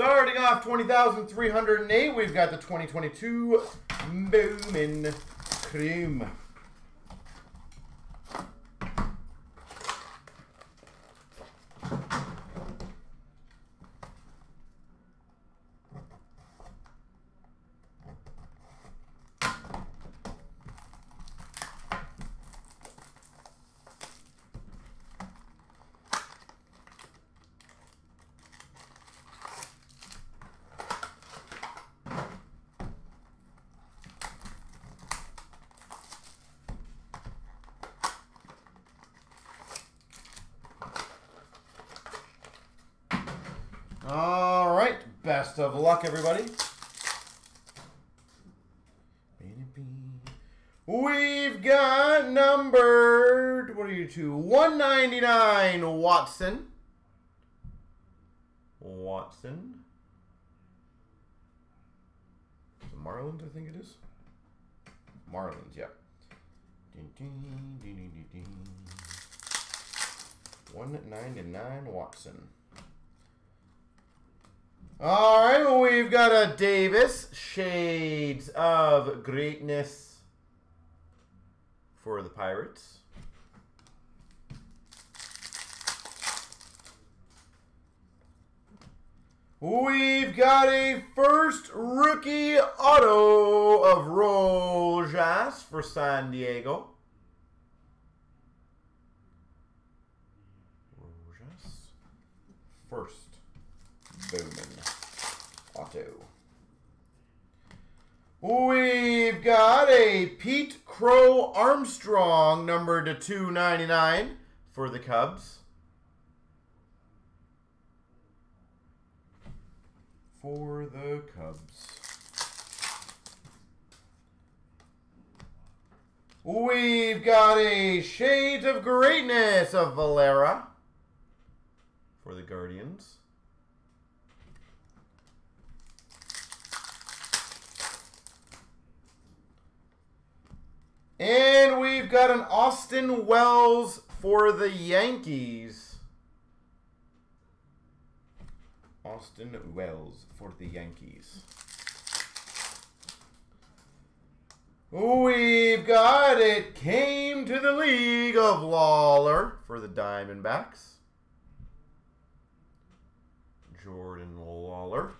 Starting off 20,308, we've got the 2022 Bowman Chrome. All right. Best of luck, everybody. We've got numbered, what are you two? 199 Watson. Watson. It Marlins, I think it is. Marlins, yeah. Ding, ding, ding. 199 Watson. All right, well, we've got a Davis Shades of Greatness for the Pirates. We've got a first rookie auto of Rojas for San Diego. Rojas. First Auto. We've got a Pete Crow Armstrong number to 299 for the Cubs. For the Cubs. We've got a Shades of Greatness of Valera for the Guardians. And we've got an Austin Wells for the Yankees. Austin Wells for the Yankees. We've got it. Came to the League of Lawler for the Diamondbacks. Jordan Lawler.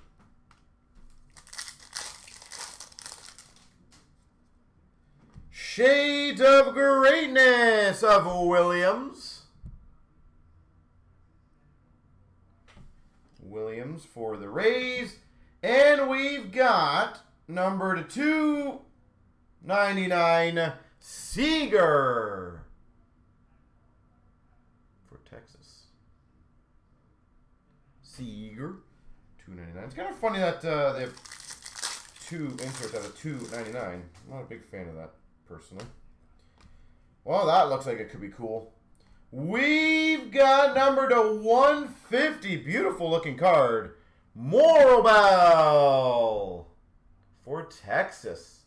Shades of Greatness of Williams. Williams for the Rays. And we've got number to 299 Seager for Texas. Seager, 299. It's kind of funny that uh, they have two inserts out of 299. I'm not a big fan of that personally. Well, that looks like it could be cool. We've got number to 150. Beautiful looking card. Morobel for Texas.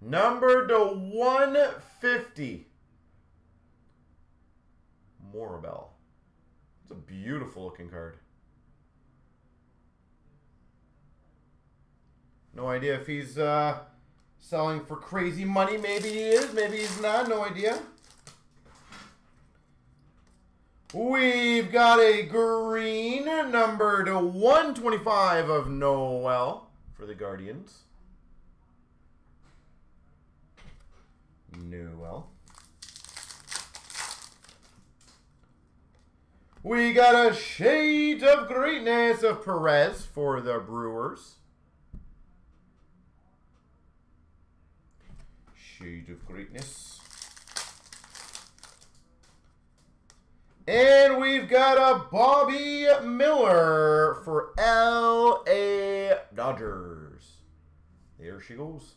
Number to 150. Morobel. It's a beautiful looking card. No idea if he's uh, selling for crazy money. Maybe he is, maybe he's not. No idea. We've got a green number to 125 of Noel for the Guardians. Noel. We got a Shade of Greatness of Perez for the Brewers. Shade of Greatness. And we've got a Bobby Miller for L.A. Dodgers. There she goes.